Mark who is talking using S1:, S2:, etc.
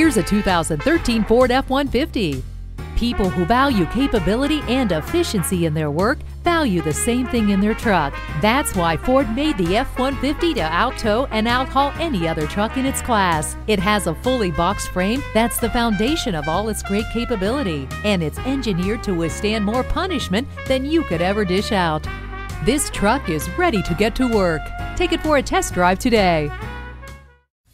S1: Here's a 2013 Ford F-150. People who value capability and efficiency in their work value the same thing in their truck. That's why Ford made the F-150 to out-tow and out-haul any other truck in its class. It has a fully boxed frame that's the foundation of all its great capability, and it's engineered to withstand more punishment than you could ever dish out. This truck is ready to get to work. Take it for a test drive today.